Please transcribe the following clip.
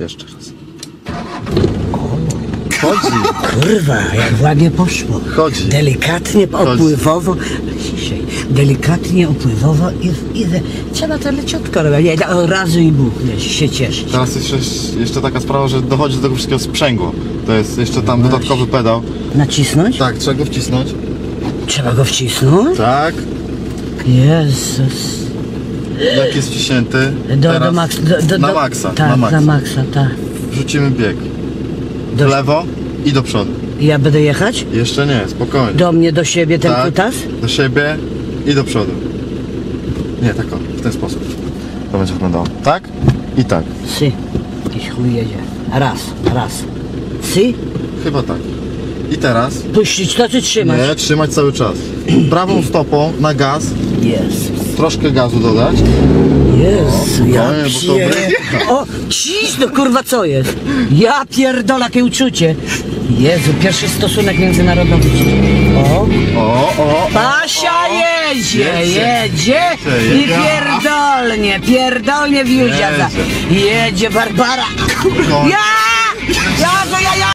Jeszcze raz. Chodzi. Kurwa, jak ładnie poszło. Chodzi. Delikatnie, opływowo. Ciszej. Delikatnie, opływowo i, i trzeba to leciutko robić. Ja Od razu i Bóg się cieszyć. Teraz jest jeszcze, jeszcze taka sprawa, że dochodzi do tego wszystkiego sprzęgło. To jest jeszcze tam dodatkowy pedał. Nacisnąć? Tak, trzeba go wcisnąć. Trzeba go wcisnąć? Tak. Jezus. Jak jest wciśnięty. Do, do max, do, do, na do, maksa. Tak, na maksa. na maksa, tak. Wrzucimy bieg. W Do, lewo i do przodu. ja będę jechać? Jeszcze nie, spokojnie. Do mnie, do siebie ten tak, kutas? do siebie i do przodu. Nie, tak o, w ten sposób. To będzie wyglądało. Tak i tak. Sy. Jakiś chuj jedzie. Raz, raz. Sy? Chyba tak. I teraz Puścić to czy trzymać? nie, trzymać cały czas. Prawą stopą na gaz, Jezus. Troszkę gazu dodać. Jezu, ja pier... O, ciś, no kurwa, co jest? Ja pierdolę, jakie uczucie. Jezu, pierwszy stosunek międzynarodowy. O, O, o. Basia jedzie, Jedzie. i pierdolnie, pierdolnie w Józia. Jedzie. Barbara. Ja, ja!